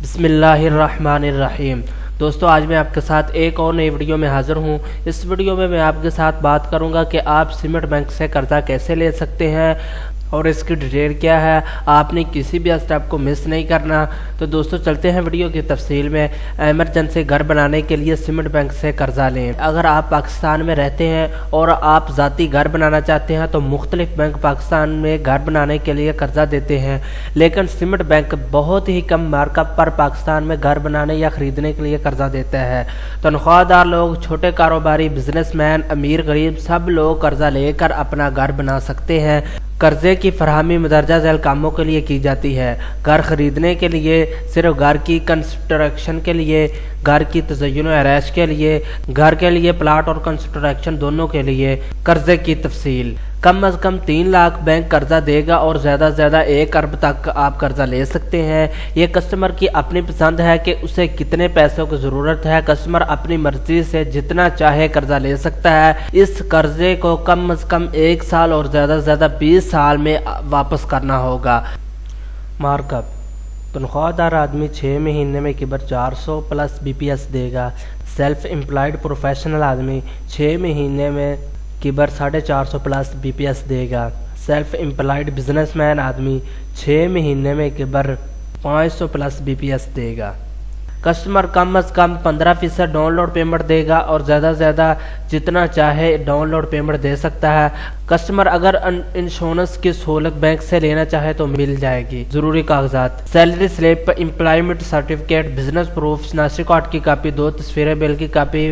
बिसमीम दोस्तों, आज मैं आपके साथ एक और नई वीडियो में हाज़िर हूँ। इस वीडियो में मैं आपके साथ बात करूँगा कि आप सीमेंट बैंक से कर्जा कैसे ले सकते हैं। और इसकी डिटेल क्या है, आपने किसी भी स्टेप को मिस नहीं करना। तो दोस्तों, चलते हैं वीडियो की तफसील में। एमरजेंसी घर बनाने के लिए सीमेंट बैंक से कर्जा लें। अगर आप पाकिस्तान में रहते हैं और आप ज़ाती घर बनाना चाहते हैं तो मुख्तलिफ़ बैंक पाकिस्तान में घर बनाने के लिए कर्जा देते हैं। लेकिन सीमेंट बैंक बहुत ही कम मार्कअप पर पाकिस्तान में घर बनाने या ख़रीदने के लिए कर्जा देता है। तनख्वाहदार लोग, छोटे कारोबारी बिजनेसमैन अमीर गरीब सब लोग कर्जा लेकर अपना घर बना सकते हैं। कर्जे की फरहमी मदरजा झैल कामों के लिए की जाती है। घर ख़रीदने के लिए, सिर्फ़ घर की कंस्ट्रक्शन के लिए, घर की तजयन आरइश के लिए, घर के लिए प्लाट और कंस्ट्रक्शन दोनों के लिए कर्जे की तफसील। कम अज कम तीन लाख बैंक कर्जा देगा और ज़्यादा से ज़्यादा एक अरब तक आप कर्जा ले सकते हैं। ये कस्टमर की अपनी पसंद है कि उसे कितने पैसों की ज़रूरत है। कस्टमर अपनी मर्ज़ी से जितना चाहे कर्जा ले सकता है। इस कर्जे को कम अज कम एक साल और ज़्यादा से ज़्यादा बीस साल में वापस करना होगा। मार्कअप, तनख्वाहदार आदमी छः महीने में किबर 400 प्लस बीपीएस देगा। सेल्फ एम्प्लॉयड प्रोफेशनल आदमी छः महीने में किबर साढ़े चार सौ प्लस बीपीएस देगा। सेल्फ एम्प्लॉयड बिजनेसमैन आदमी छः महीने में किबर पाँच सौ प्लस बीपीएस देगा। कस्टमर कम अज़ कम पंद्रह फ़ीसद डाउनलोड पेमेंट देगा और ज़्यादा से ज़्यादा जितना चाहे डाउनलोड पेमेंट दे सकता है। कस्टमर अगर इंश्योरेंस की सहूलत बैंक से लेना चाहे तो मिल जाएगी। ज़रूरी कागजात। Salary slip employment certificate business proof शनासी card की कापी दो तस्वीरें बिल की कापी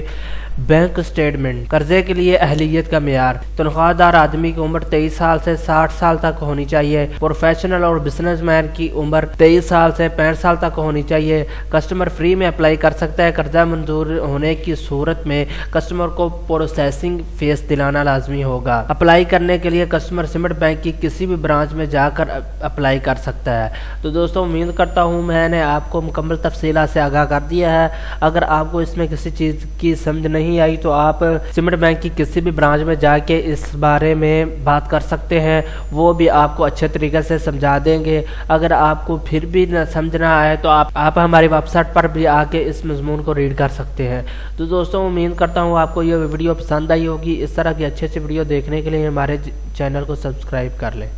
बैंक स्टेटमेंट कर्जे के लिए अहलियत का मैार तनख्वाहदार आदमी की उम्र तेईस साल से साठ साल तक होनी चाहिए। प्रोफेशनल और बिजनेसमैन की उम्र तेईस साल से पैंठ साल तक होनी चाहिए। कस्टमर फ्री में अप्लाई कर सकता है। कर्जा मंजूर होने की सूरत में कस्टमर को प्रोसेसिंग फ़ीस दिलाना लाजमी होगा। अप्लाई करने के लिए कस्टमर सिमट बैंक की किसी भी ब्रांच में जाकर अप्लाई कर सकता है। तो दोस्तों, उम्मीद करता हूँ मैंने आपको मुकम्मल तफसीला से आगाह कर दिया है। अगर आपको इसमें किसी चीज़ की समझ नहीं आई तो आप सिमट बैंक की किसी भी ब्रांच में जाके इस बारे में बात कर सकते हैं। वो भी आपको अच्छे तरीके से समझा देंगे। अगर आपको फिर भी न समझना आए तो आप आप हमारी वेबसाइट पर भी आके इस मजमून को रीड कर सकते हैं। तो दोस्तों, उम्मीद करता हूँ आपको ये वीडियो पसंद आई होगी। इस तरह की अच्छी अच्छी वीडियो देखने के लिए हमारे चैनल को सब्सक्राइब कर लें।